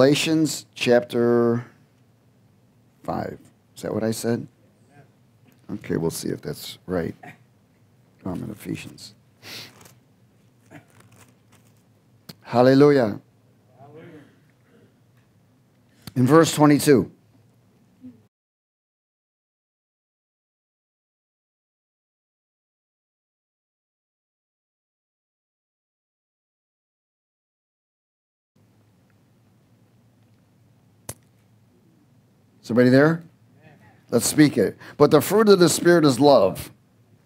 Galatians chapter 5. Is that what I said? Okay, we'll see if that's right. Oh, I'm in Ephesians. Hallelujah. In verse 22. Somebody there? Let's speak it. But the fruit of the Spirit is love,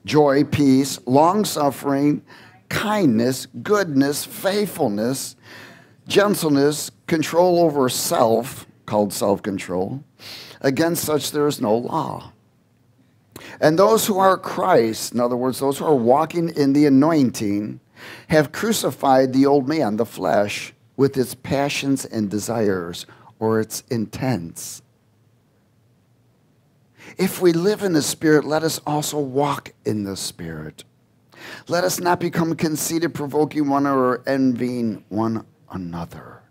joy, peace, long suffering, kindness, goodness, faithfulness, gentleness, control over self, called self control. Against such there is no law. And those who are Christ, in other words, those who are walking in the anointing, have crucified the old man, the flesh, with its passions and desires, or its intents. If we live in the Spirit, let us also walk in the Spirit. Let us not become conceited, provoking one another, or envying one another.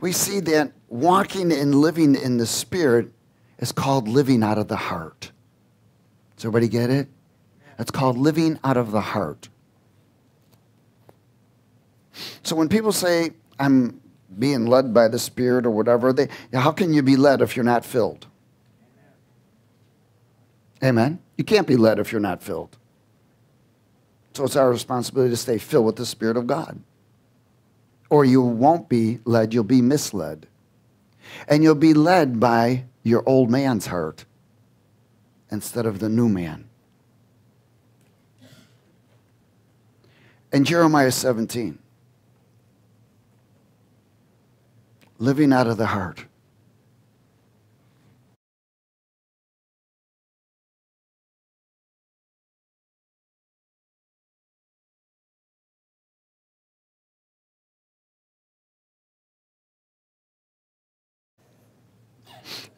We see that walking and living in the Spirit is called living out of the heart. Does everybody get it? It's called living out of the heart. So when people say, I'm being led by the Spirit or whatever, they, how can you be led if you're not filled? Amen. You can't be led if you're not filled. So it's our responsibility to stay filled with the Spirit of God. Or you won't be led, you'll be misled. And you'll be led by your old man's heart instead of the new man. In Jeremiah 17, living out of the heart.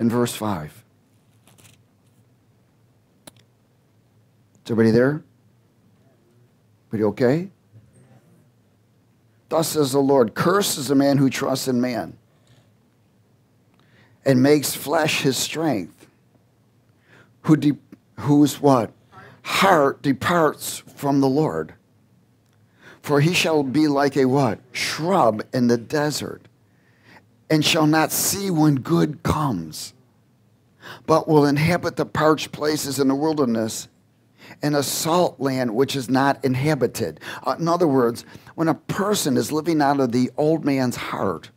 In verse 5. Is everybody there? Everybody okay? Thus says the Lord Cursed is the man who trusts in man and makes flesh his strength, who de- whose what? Heart departs from the Lord. For he shall be like a what? Shrub in the desert and shall not see when good comes, but will inhabit the parched places in the wilderness and a salt land which is not inhabited. Uh, in other words, when a person is living out of the old man's heart,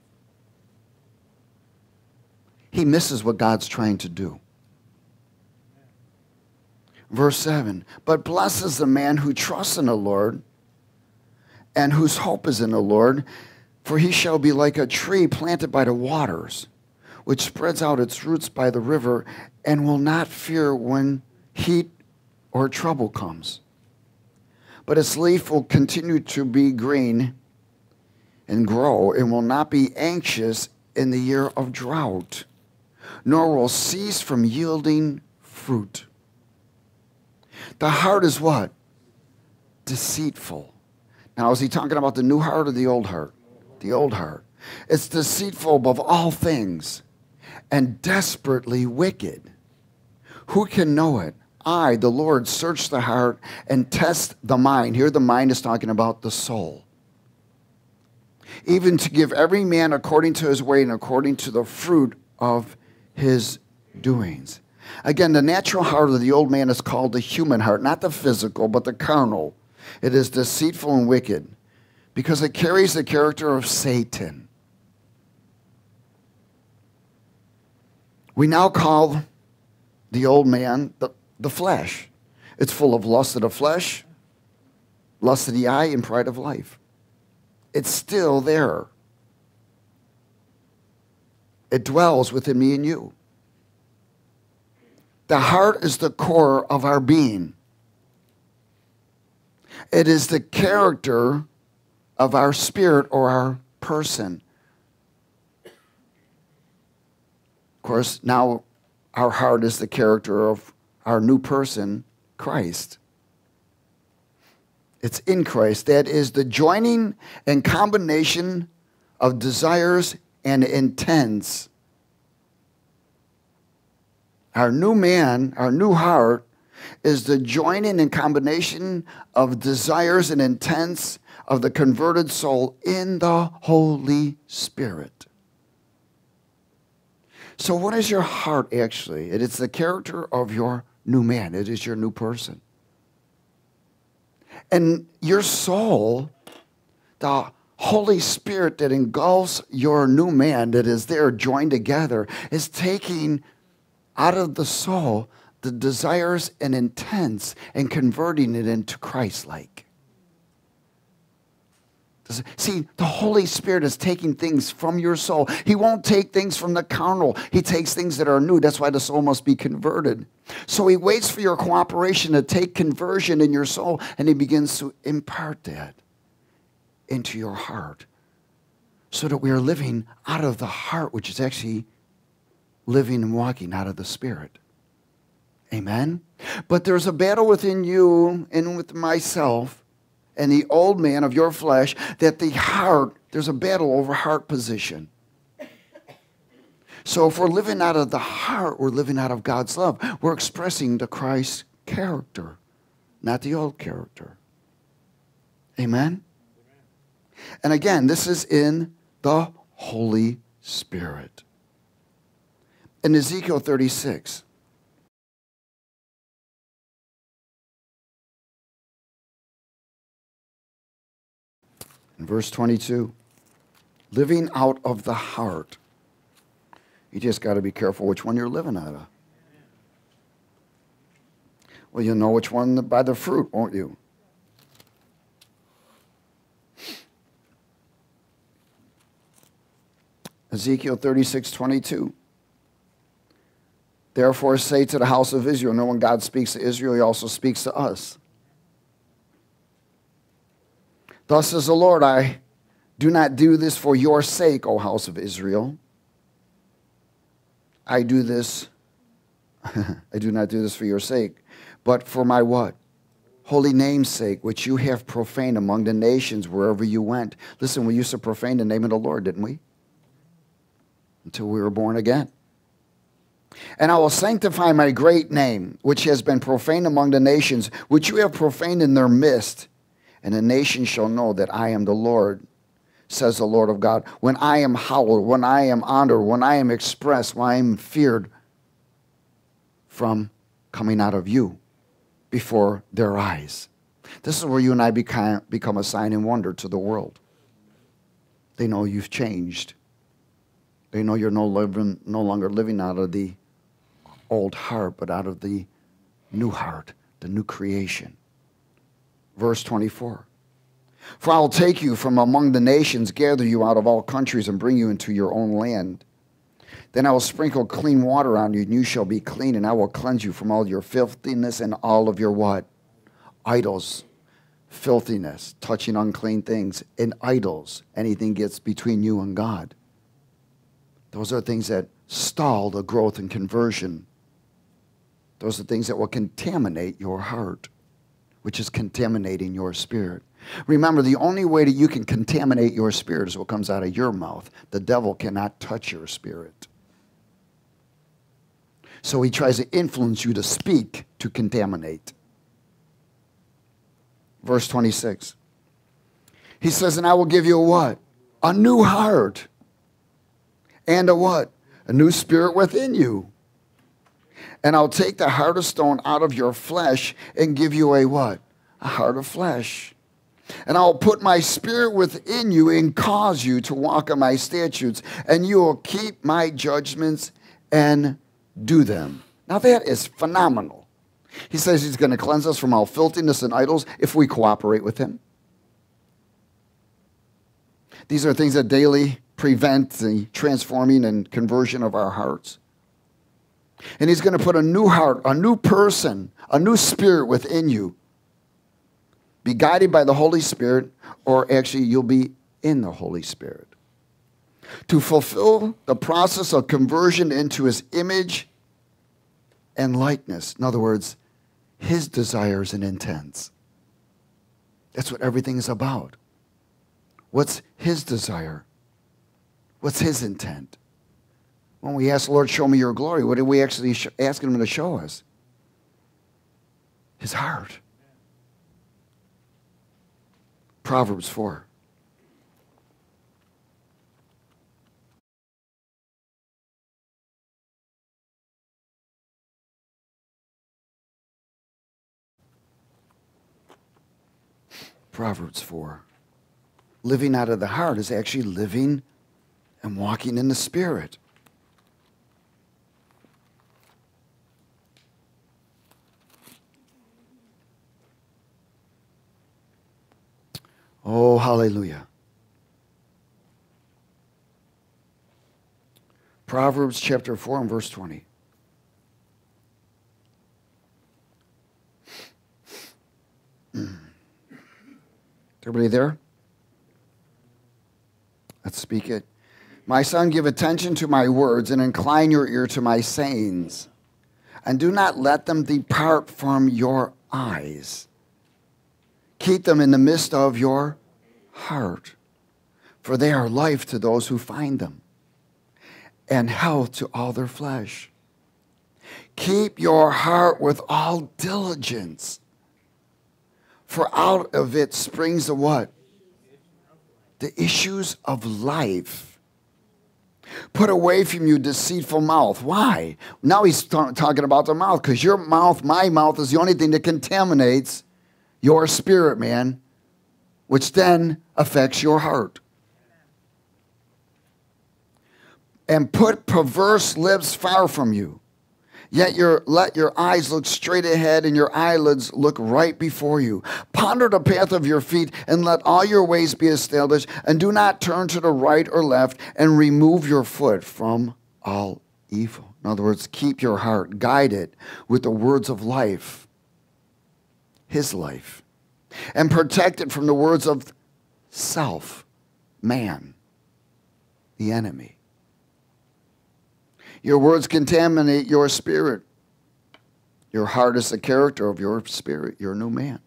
he misses what God's trying to do. Verse 7 But blesses the man who trusts in the Lord and whose hope is in the Lord for he shall be like a tree planted by the waters, which spreads out its roots by the river, and will not fear when heat or trouble comes. But its leaf will continue to be green and grow, and will not be anxious in the year of drought, nor will cease from yielding fruit. The heart is what? Deceitful. Now, is he talking about the new heart or the old heart? The old heart. It's deceitful above all things and desperately wicked. Who can know it? I, the Lord, search the heart and test the mind. Here, the mind is talking about the soul. Even to give every man according to his way and according to the fruit of his doings. Again, the natural heart of the old man is called the human heart, not the physical, but the carnal. It is deceitful and wicked because it carries the character of Satan. We now call the old man the, the flesh. It's full of lust of the flesh, lust of the eye, and pride of life. It's still there. It dwells within me and you. The heart is the core of our being. It is the character of our spirit or our person. Of course, now our heart is the character of our new person, Christ. It's in Christ. That is the joining and combination of desires and intents. Our new man, our new heart, is the joining and combination of desires and intents of the converted soul in the Holy Spirit. So, what is your heart actually? It is the character of your new man, it is your new person. And your soul, the Holy Spirit that engulfs your new man that is there joined together, is taking out of the soul the desires and intents and converting it into Christ like. See, the Holy Spirit is taking things from your soul. He won't take things from the carnal. He takes things that are new. That's why the soul must be converted. So he waits for your cooperation to take conversion in your soul, and he begins to impart that into your heart so that we are living out of the heart, which is actually living and walking out of the Spirit. Amen? But there's a battle within you and with myself and the old man of your flesh that the heart, there's a battle over heart position. So if we're living out of the heart, we're living out of God's love. We're expressing the Christ character, not the old character. Amen? And again, this is in the Holy Spirit. In Ezekiel 36, In verse 22, living out of the heart. You just got to be careful which one you're living out of. Well, you'll know which one by the fruit, won't you? Ezekiel 36, 22. Therefore, say to the house of Israel, no when God speaks to Israel, he also speaks to us. Thus says the Lord, I do not do this for your sake, O house of Israel. I do this, I do not do this for your sake, but for my what? Holy name's sake, which you have profaned among the nations wherever you went. Listen, we used to profane the name of the Lord, didn't we? Until we were born again. And I will sanctify my great name, which has been profaned among the nations, which you have profaned in their midst and the nation shall know that I am the Lord, says the Lord of God. When I am hallowed, when I am honored, when I am expressed, when I am feared from coming out of you before their eyes. This is where you and I become, become a sign and wonder to the world. They know you've changed. They know you're no, living, no longer living out of the old heart, but out of the new heart, the new creation. Verse 24. For I will take you from among the nations, gather you out of all countries, and bring you into your own land. Then I will sprinkle clean water on you, and you shall be clean, and I will cleanse you from all your filthiness and all of your what? Idols. Filthiness, touching unclean things, and idols. Anything gets between you and God. Those are things that stall the growth and conversion. Those are things that will contaminate your heart which is contaminating your spirit. Remember, the only way that you can contaminate your spirit is what comes out of your mouth. The devil cannot touch your spirit. So he tries to influence you to speak to contaminate. Verse 26. He says, And I will give you a what? A new heart. And a what? A new spirit within you and I'll take the heart of stone out of your flesh and give you a what? A heart of flesh. And I'll put my spirit within you and cause you to walk in my statutes, and you will keep my judgments and do them. Now that is phenomenal. He says he's going to cleanse us from all filthiness and idols if we cooperate with him. These are things that daily prevent the transforming and conversion of our hearts. And He's going to put a new heart, a new person, a new spirit within you. Be guided by the Holy Spirit, or actually, you'll be in the Holy Spirit. To fulfill the process of conversion into His image and likeness. In other words, His desires and intents. That's what everything is about. What's His desire? What's his intent? When we ask the Lord, show me your glory, what are we actually asking him to show us? His heart. Proverbs 4. Proverbs 4. Living out of the heart is actually living and walking in the Spirit. Oh, hallelujah. Proverbs chapter 4 and verse 20. Everybody there? Let's speak it. My son, give attention to my words and incline your ear to my sayings, and do not let them depart from your eyes. Keep them in the midst of your heart, for they are life to those who find them, and health to all their flesh. Keep your heart with all diligence for out of it springs the what? The issues of life. Put away from you deceitful mouth. Why? Now he's talking about the mouth because your mouth, my mouth, is the only thing that contaminates your spirit, man, which then affects your heart. And put perverse lips far from you. Yet your, let your eyes look straight ahead and your eyelids look right before you. Ponder the path of your feet and let all your ways be established. And do not turn to the right or left and remove your foot from all evil. In other words, keep your heart guided with the words of life, his life, and protect it from the words of self, man, the enemy. Your words contaminate your spirit. Your heart is the character of your spirit, your new man.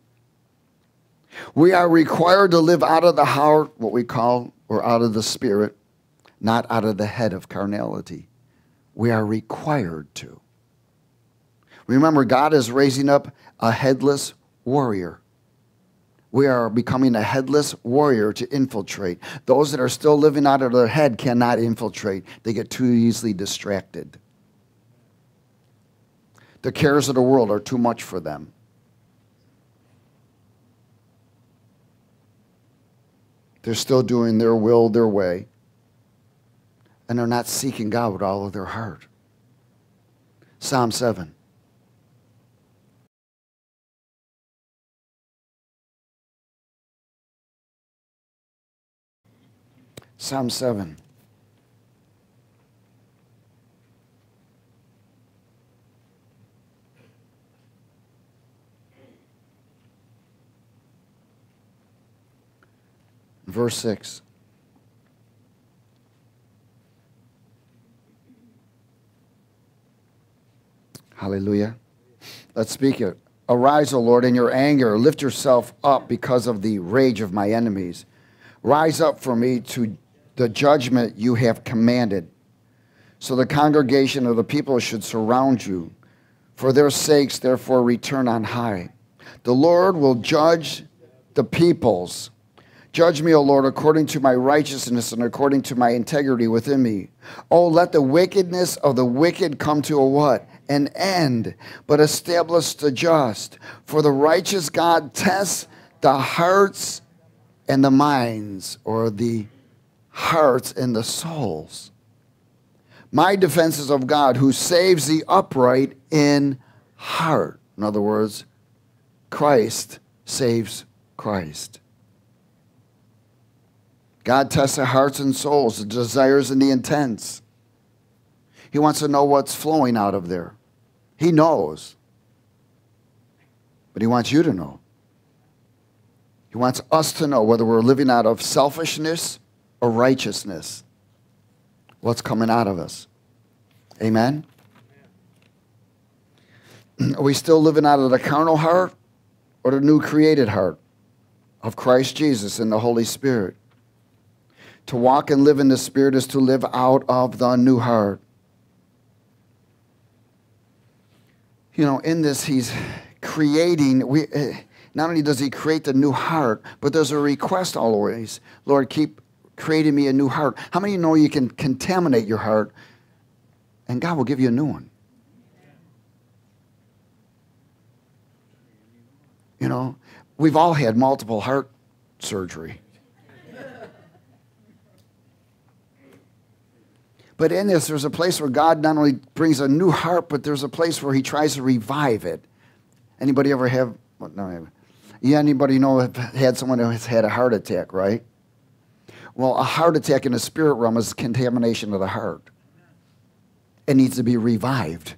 We are required to live out of the heart, what we call, or out of the spirit, not out of the head of carnality. We are required to. Remember, God is raising up a headless warrior we are becoming a headless warrior to infiltrate. Those that are still living out of their head cannot infiltrate, they get too easily distracted. The cares of the world are too much for them. They're still doing their will, their way, and they're not seeking God with all of their heart. Psalm 7. Psalm 7. Verse 6. Hallelujah. Let's speak it. Arise, O Lord, in your anger. Lift yourself up because of the rage of my enemies. Rise up for me to the judgment you have commanded. So the congregation of the people should surround you. For their sakes, therefore, return on high. The Lord will judge the peoples. Judge me, O Lord, according to my righteousness and according to my integrity within me. Oh, let the wickedness of the wicked come to a what? An end, but establish the just. For the righteous God tests the hearts and the minds, or the hearts and the souls. My defense is of God who saves the upright in heart. In other words, Christ saves Christ. God tests the hearts and souls, the desires and the intents. He wants to know what's flowing out of there. He knows. But He wants you to know. He wants us to know whether we're living out of selfishness or righteousness. What's coming out of us? Amen? Are we still living out of the carnal heart or the new created heart of Christ Jesus and the Holy Spirit? To walk and live in the Spirit is to live out of the new heart. You know, in this, he's creating. We, eh, not only does he create the new heart, but there's a request always Lord, keep creating me a new heart. How many you know you can contaminate your heart and God will give you a new one? You know, we've all had multiple heart surgery. But in this, there's a place where God not only brings a new heart, but there's a place where He tries to revive it. Anybody ever have? Well, no, yeah, anybody know had someone who has had a heart attack, right? Well, a heart attack in the spirit realm is contamination of the heart. It needs to be revived.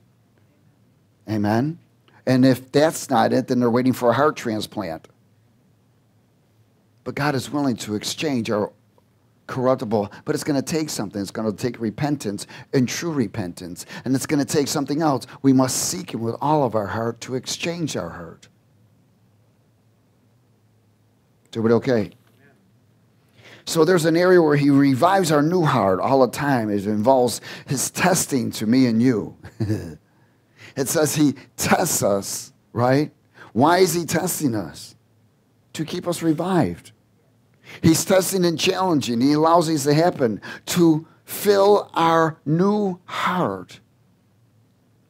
Amen. And if that's not it, then they're waiting for a heart transplant. But God is willing to exchange our corruptible, but it's going to take something. It's going to take repentance and true repentance. And it's going to take something else. We must seek Him with all of our heart to exchange our heart. Is everybody okay? So there's an area where he revives our new heart all the time. It involves his testing to me and you. it says he tests us, right? Why is he testing us? To keep us revived. He's testing and challenging. He allows these to happen to fill our new heart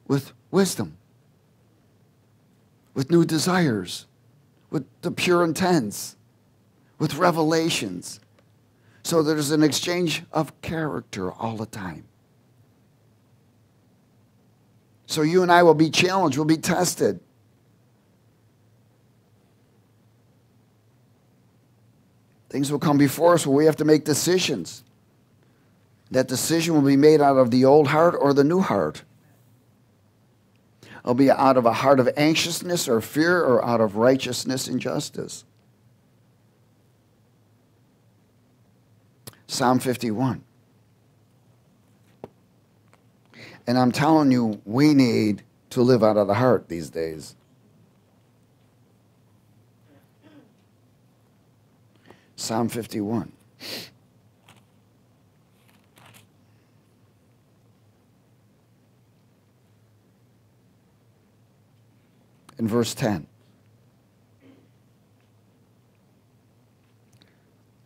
with wisdom, with new desires, with the pure intents, with revelations. So there's an exchange of character all the time. So you and I will be challenged, we'll be tested. Things will come before us where we have to make decisions. That decision will be made out of the old heart or the new heart. It'll be out of a heart of anxiousness or fear or out of righteousness and justice. Psalm 51. And I'm telling you, we need to live out of the heart these days. Psalm 51. In verse 10.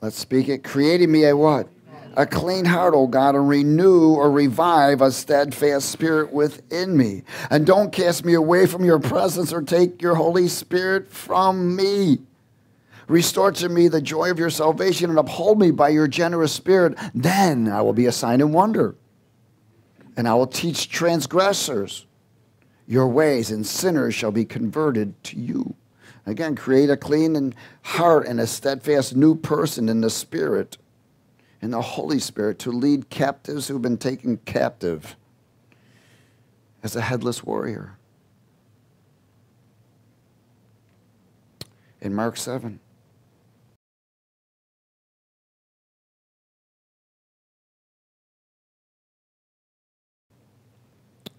Let's speak it. Creating me a what? A clean heart, O God, and renew or revive a steadfast spirit within me. And don't cast me away from your presence or take your Holy Spirit from me. Restore to me the joy of your salvation and uphold me by your generous spirit. Then I will be a sign and wonder. And I will teach transgressors your ways, and sinners shall be converted to you. Again, create a clean and heart and a steadfast new person in the Spirit, in the Holy Spirit, to lead captives who've been taken captive as a headless warrior. In Mark 7.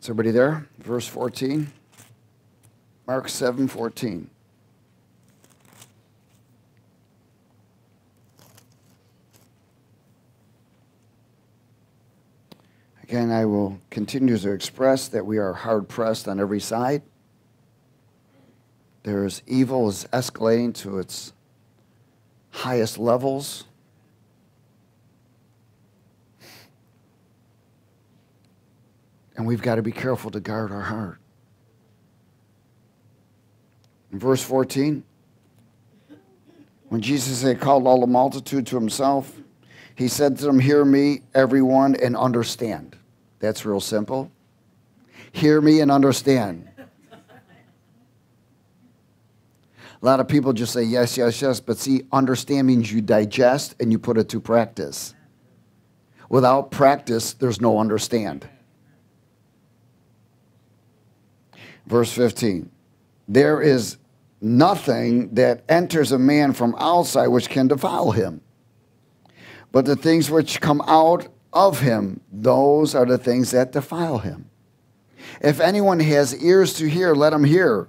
Is everybody there? Verse 14. Mark 7 14. Again, I will continue to express that we are hard pressed on every side. There is evil is escalating to its highest levels. And we've got to be careful to guard our heart. In verse 14, when Jesus had called all the multitude to himself, he said to them, Hear me, everyone, and understand. That's real simple. Hear me and understand. A lot of people just say yes, yes, yes, but see, understand means you digest and you put it to practice. Without practice, there's no understand. Verse 15 There is nothing that enters a man from outside which can defile him. But the things which come out of him, those are the things that defile him. If anyone has ears to hear, let him hear.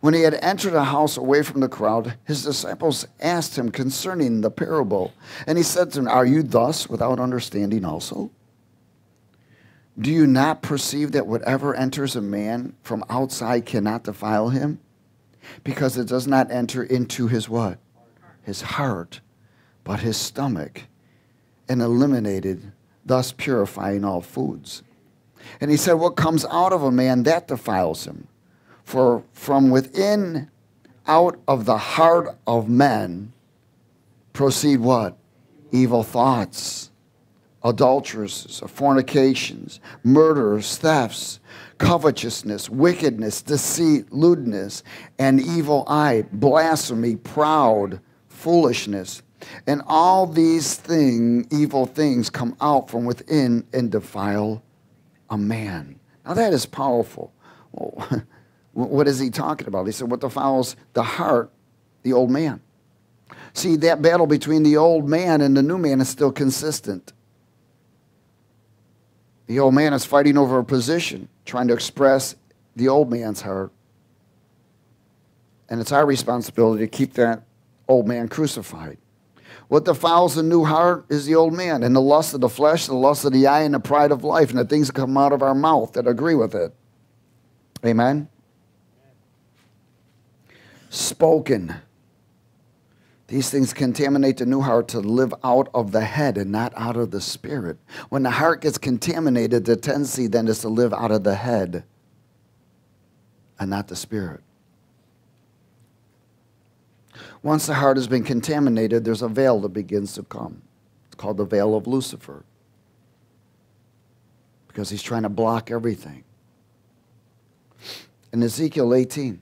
When he had entered a house away from the crowd, his disciples asked him concerning the parable. And he said to them, Are you thus without understanding also? Do you not perceive that whatever enters a man from outside cannot defile him? Because it does not enter into his what? His heart, but his stomach, and eliminated, thus purifying all foods. And he said, What comes out of a man, that defiles him. For from within, out of the heart of men, proceed what? Evil thoughts adulteresses, fornications, murders, thefts, covetousness, wickedness, deceit, lewdness, and evil eye, blasphemy, proud, foolishness. And all these thing, evil things come out from within and defile a man. Now that is powerful. Well, what is he talking about? He said, what defiles the heart, the old man. See, that battle between the old man and the new man is still consistent. The old man is fighting over a position, trying to express the old man's heart. And it's our responsibility to keep that old man crucified. What defiles the new heart is the old man, and the lust of the flesh, the lust of the eye, and the pride of life, and the things that come out of our mouth that agree with it. Amen? Spoken. These things contaminate the new heart to live out of the head and not out of the spirit. When the heart gets contaminated, the tendency then is to live out of the head and not the spirit. Once the heart has been contaminated, there's a veil that begins to come. It's called the veil of Lucifer because he's trying to block everything. In Ezekiel 18,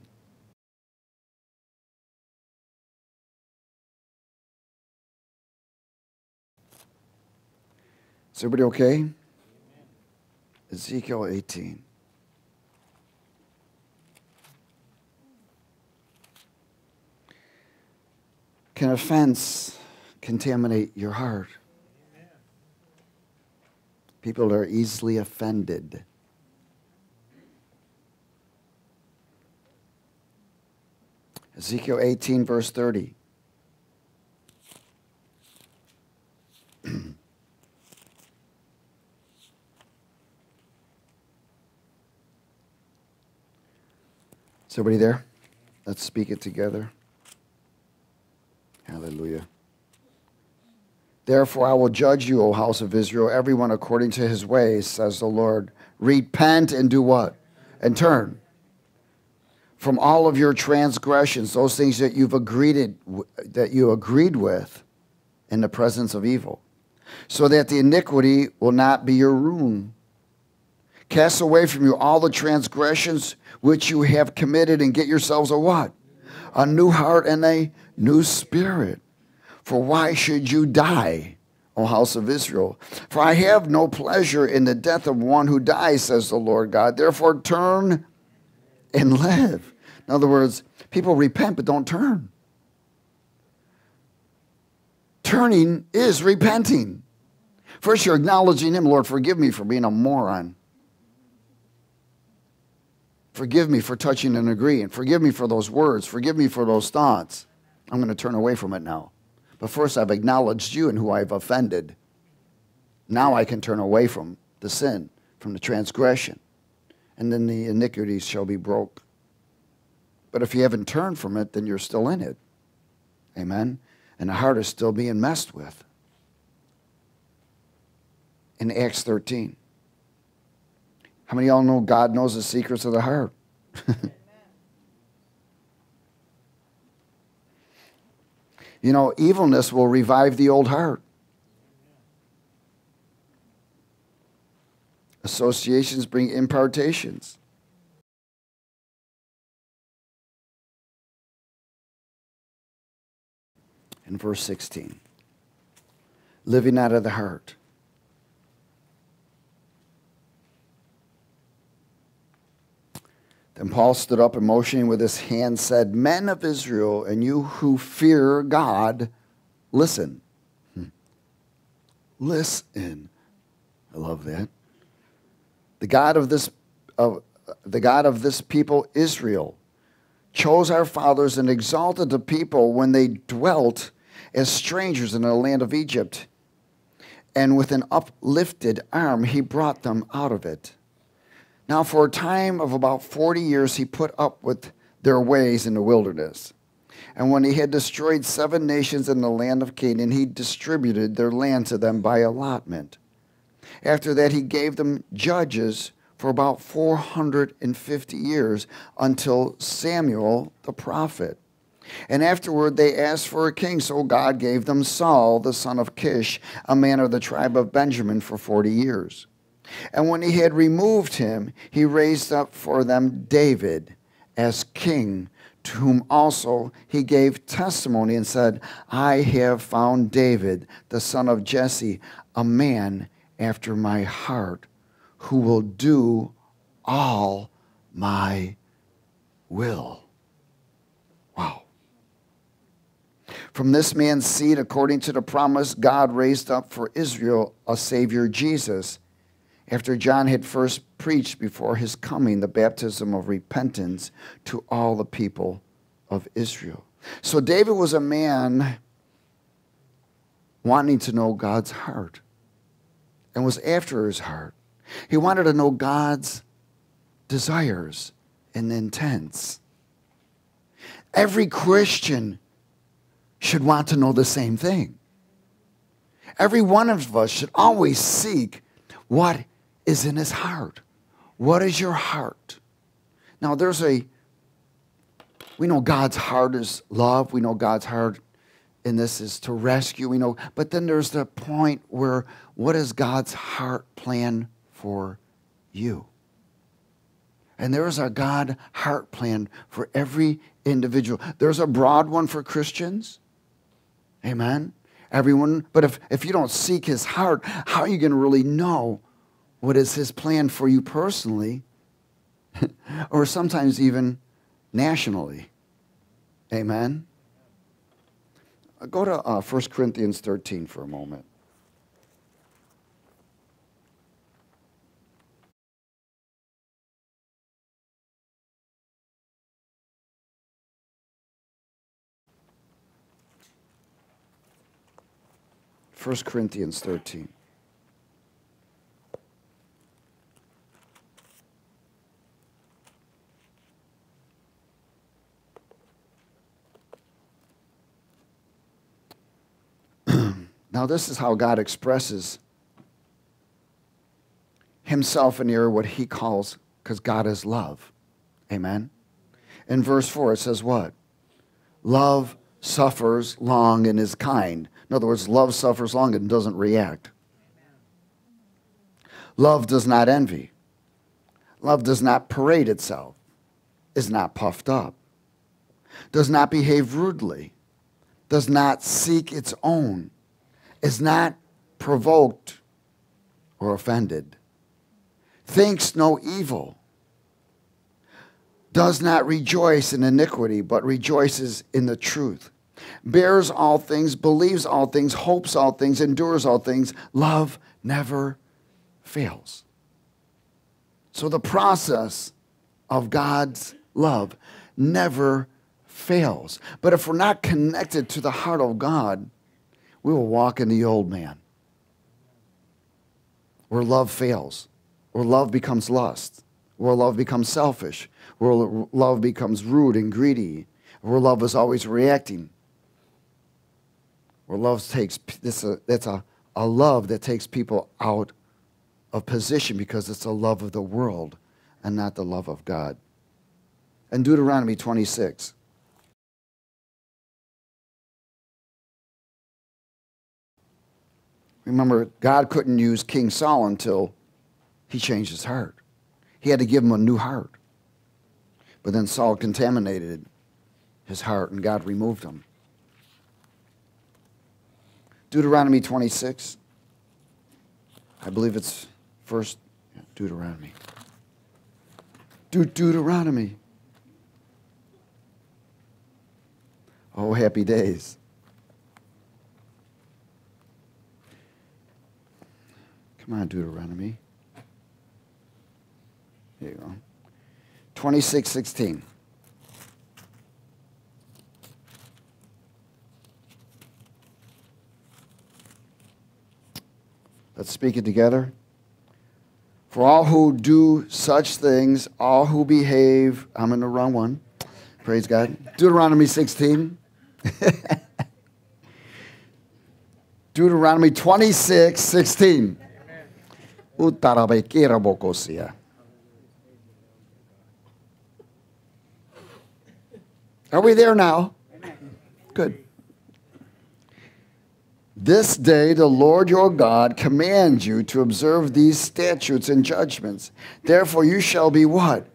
Is everybody okay? Ezekiel 18. Can offense contaminate your heart? People are easily offended. Ezekiel 18, verse 30. Is everybody there? Let's speak it together. Hallelujah. Therefore, I will judge you, O house of Israel, everyone according to his ways, says the Lord. Repent and do what? And turn from all of your transgressions, those things that you've agreed that you agreed with in the presence of evil, so that the iniquity will not be your ruin. Cast away from you all the transgressions which you have committed and get yourselves a what? A new heart and a new spirit. For why should you die, O house of Israel? For I have no pleasure in the death of one who dies, says the Lord God. Therefore, turn and live. In other words, people repent but don't turn. Turning is repenting. First, you're acknowledging Him, Lord, forgive me for being a moron. Forgive me for touching and agreeing. Forgive me for those words. Forgive me for those thoughts. I'm going to turn away from it now. But first, I've acknowledged you and who I've offended. Now I can turn away from the sin, from the transgression, and then the iniquities shall be broke. But if you haven't turned from it, then you're still in it. Amen? And the heart is still being messed with. In Acts 13. How many of y'all know God knows the secrets of the heart? you know, evilness will revive the old heart. Associations bring impartations. In verse 16, living out of the heart. Then Paul stood up and motioning with his hand said, Men of Israel, and you who fear God, listen. Hmm. Listen. I love that. The God of this, of, the God of this people, Israel, chose our fathers and exalted the people when they dwelt as strangers in the land of Egypt. And with an uplifted arm, he brought them out of it. Now, for a time of about 40 years, he put up with their ways in the wilderness. And when he had destroyed seven nations in the land of Canaan, he distributed their land to them by allotment. After that, he gave them judges for about 450 years until Samuel the prophet. And afterward they asked for a king, so God gave them Saul, the son of Kish, a man of the tribe of Benjamin, for 40 years. And when he had removed him, he raised up for them David as king, to whom also he gave testimony and said, I have found David, the son of Jesse, a man after my heart who will do all my will. Wow. From this man's seed, according to the promise, God raised up for Israel a Savior, Jesus, after John had first preached before his coming the baptism of repentance to all the people of Israel. So David was a man wanting to know God's heart and was after his heart. He wanted to know God's desires and intents. Every Christian should want to know the same thing. Every one of us should always seek what is in his heart. What is your heart? Now, there's a, we know God's heart is love. We know God's heart in this is to rescue. We know, but then there's the point where what is God's heart plan for you. And there is a God heart plan for every individual. There's a broad one for Christians. Amen. Everyone, but if, if you don't seek his heart, how are you going to really know what is his plan for you personally or sometimes even nationally? Amen. Go to uh, 1 Corinthians 13 for a moment. First Corinthians 13. Now, this is how God expresses himself in here, what he calls, because God is love. Amen. In verse 4, it says what? Love suffers long and is kind. In other words, love suffers long and doesn't react. Love does not envy. Love does not parade itself, is not puffed up, does not behave rudely, does not seek its own, is not provoked or offended, thinks no evil, does not rejoice in iniquity, but rejoices in the truth bears all things, believes all things, hopes all things, endures all things. Love never fails. So the process of God's love never fails. But if we're not connected to the heart of God, we will walk in the old man where love fails, where love becomes lust, where love becomes selfish, where love becomes rude and greedy, where love is always reacting where love takes this a, that's a, a love that takes people out of position because it's a love of the world and not the love of God. And Deuteronomy 26. Remember, God couldn't use King Saul until he changed his heart. He had to give him a new heart. But then Saul contaminated his heart and God removed him. Deuteronomy 26. I believe it's first Deuteronomy. De- Deuteronomy. Oh, happy days. Come on, Deuteronomy. There you go. 26 16. Let's speak it together. For all who do such things, all who behave, I'm in the wrong one. Praise God. Deuteronomy 16. Deuteronomy 26 16. Are we there now? Good. This day the Lord your God commands you to observe these statutes and judgments. Therefore you shall be what?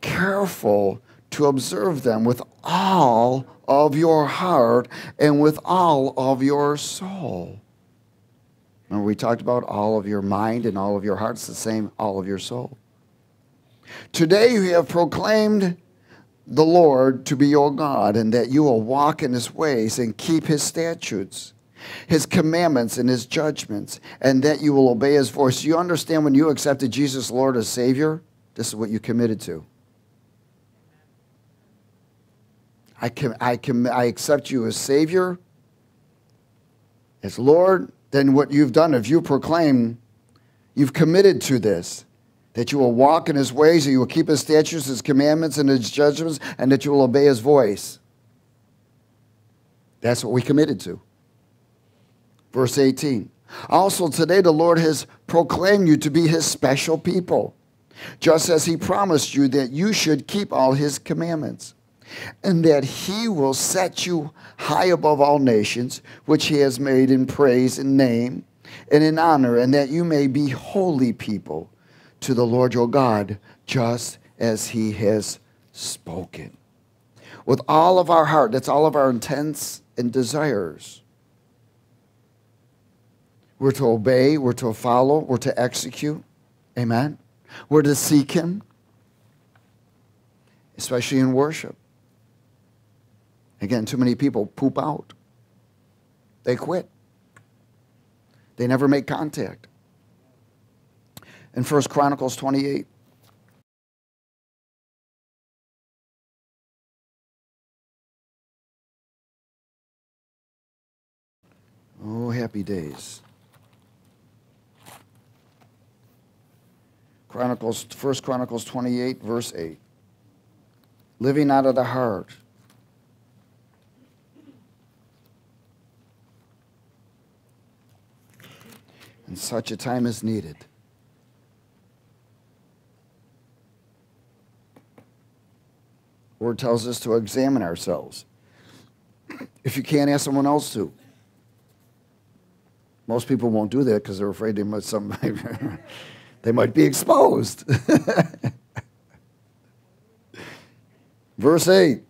Careful to observe them with all of your heart and with all of your soul. Remember, we talked about all of your mind and all of your heart's the same, all of your soul. Today you have proclaimed the Lord to be your God, and that you will walk in his ways and keep his statutes his commandments and his judgments, and that you will obey his voice. You understand when you accepted Jesus Lord as Savior, this is what you committed to. I, can, I, can, I accept you as Savior, as Lord, then what you've done, if you proclaim, you've committed to this, that you will walk in his ways, that you will keep his statutes, his commandments, and his judgments, and that you will obey his voice. That's what we committed to. Verse 18. Also, today the Lord has proclaimed you to be his special people, just as he promised you that you should keep all his commandments, and that he will set you high above all nations, which he has made in praise and name and in honor, and that you may be holy people to the Lord your God, just as he has spoken. With all of our heart, that's all of our intents and desires we're to obey, we're to follow, we're to execute. Amen. We're to seek Him, especially in worship. Again, too many people poop out, they quit, they never make contact. In 1 Chronicles 28, Oh, happy days. Chronicles, 1 Chronicles 28, verse 8. Living out of the heart. And such a time is needed. Word tells us to examine ourselves. If you can't ask someone else to. Most people won't do that because they're afraid they might somebody they might be exposed. Verse 8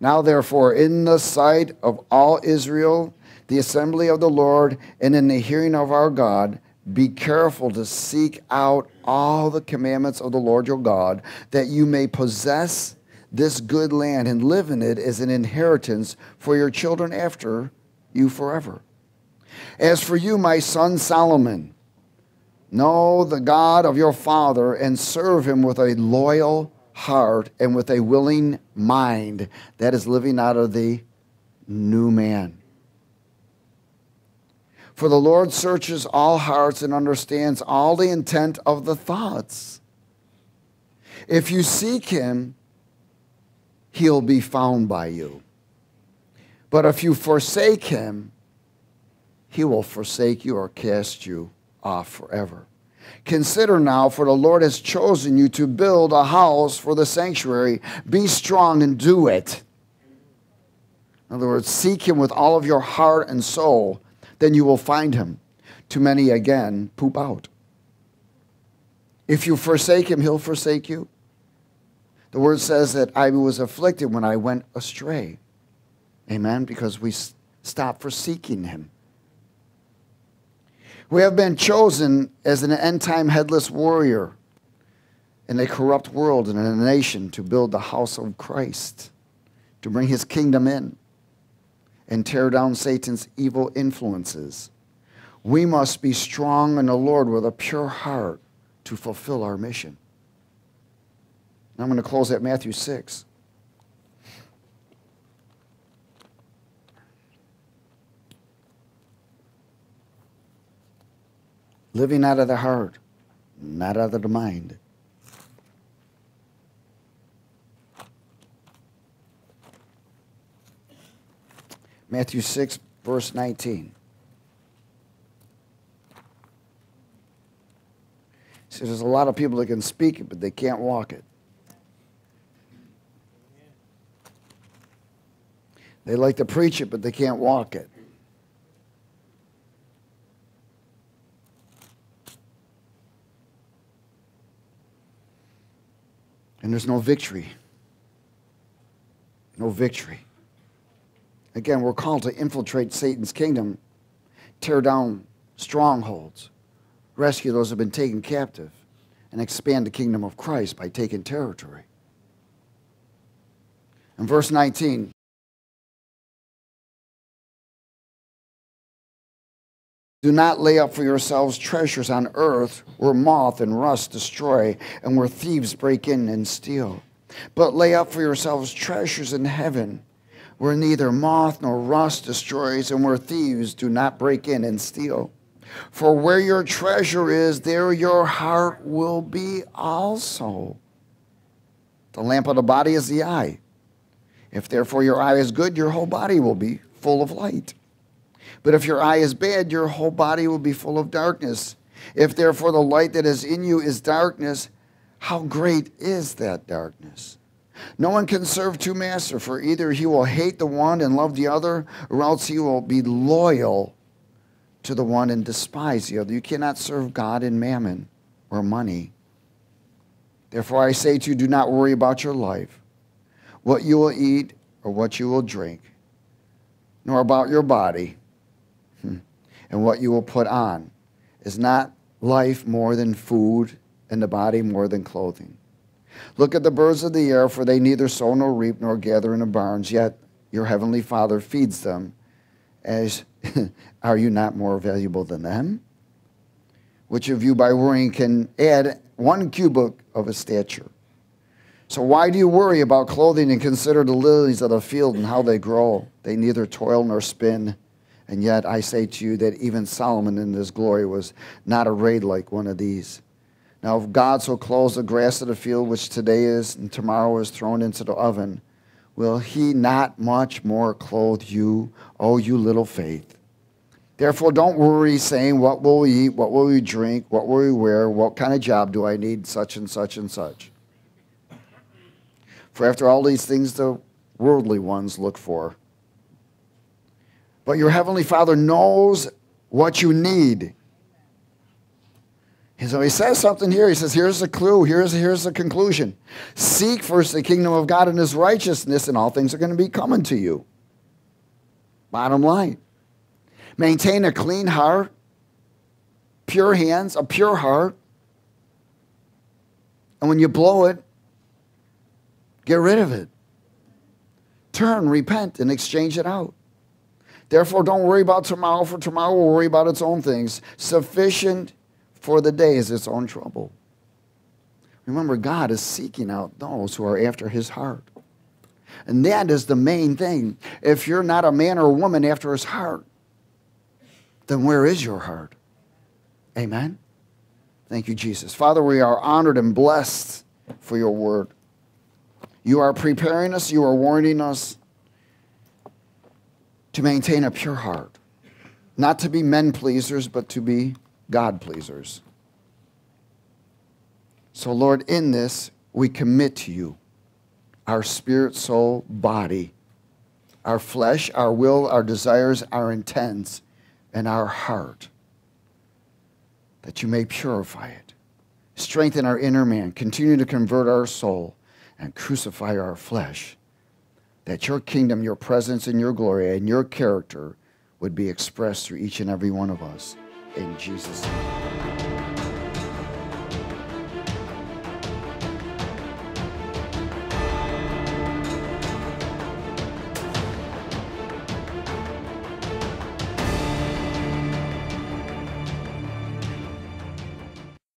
Now, therefore, in the sight of all Israel, the assembly of the Lord, and in the hearing of our God, be careful to seek out all the commandments of the Lord your God, that you may possess this good land and live in it as an inheritance for your children after you forever. As for you, my son Solomon, Know the God of your father and serve him with a loyal heart and with a willing mind. That is living out of the new man. For the Lord searches all hearts and understands all the intent of the thoughts. If you seek him, he'll be found by you. But if you forsake him, he will forsake you or cast you off forever. Consider now, for the Lord has chosen you to build a house for the sanctuary. Be strong and do it. In other words, seek him with all of your heart and soul, then you will find him. Too many, again, poop out. If you forsake him, he'll forsake you. The word says that I was afflicted when I went astray. Amen? Because we stopped for seeking him. We have been chosen as an end time headless warrior in a corrupt world and in a nation to build the house of Christ, to bring his kingdom in and tear down Satan's evil influences. We must be strong in the Lord with a pure heart to fulfill our mission. Now I'm going to close at Matthew 6. Living out of the heart, not out of the mind. Matthew 6, verse 19. See, there's a lot of people that can speak it, but they can't walk it. They like to preach it, but they can't walk it. And there's no victory. No victory. Again, we're called to infiltrate Satan's kingdom, tear down strongholds, rescue those who have been taken captive, and expand the kingdom of Christ by taking territory. In verse 19, Do not lay up for yourselves treasures on earth where moth and rust destroy and where thieves break in and steal. But lay up for yourselves treasures in heaven where neither moth nor rust destroys and where thieves do not break in and steal. For where your treasure is, there your heart will be also. The lamp of the body is the eye. If therefore your eye is good, your whole body will be full of light. But if your eye is bad, your whole body will be full of darkness. If therefore the light that is in you is darkness, how great is that darkness? No one can serve two masters, for either he will hate the one and love the other, or else he will be loyal to the one and despise the other. You cannot serve God and mammon or money. Therefore, I say to you, do not worry about your life, what you will eat or what you will drink, nor about your body hmm, and what you will put on. Is not life more than food and the body more than clothing? Look at the birds of the air, for they neither sow nor reap nor gather in barns, yet your heavenly Father feeds them. As are you not more valuable than them? Which of you by worrying can add one cubit of a stature? So why do you worry about clothing and consider the lilies of the field and how they grow? They neither toil nor spin. And yet I say to you that even Solomon in his glory was not arrayed like one of these. Now, if God so clothes the grass of the field, which today is and tomorrow is thrown into the oven, will he not much more clothe you, O you little faith? Therefore, don't worry, saying, What will we eat? What will we drink? What will we wear? What kind of job do I need? Such and such and such. For after all these things, the worldly ones look for. But your Heavenly Father knows what you need. So he says something here. He says, here's the clue, here's, here's the conclusion. Seek first the kingdom of God and his righteousness, and all things are going to be coming to you. Bottom line. Maintain a clean heart, pure hands, a pure heart. And when you blow it, get rid of it. Turn, repent, and exchange it out. Therefore, don't worry about tomorrow, for tomorrow will worry about its own things. Sufficient for the day is its own trouble. Remember, God is seeking out those who are after his heart. And that is the main thing. If you're not a man or a woman after his heart, then where is your heart? Amen? Thank you, Jesus. Father, we are honored and blessed for your word. You are preparing us, you are warning us to maintain a pure heart, not to be men pleasers, but to be God pleasers. So, Lord, in this, we commit to you our spirit, soul, body, our flesh, our will, our desires, our intents, and our heart, that you may purify it. Strengthen our inner man, continue to convert our soul, and crucify our flesh that your kingdom, your presence, and your glory and your character would be expressed through each and every one of us. In Jesus' name.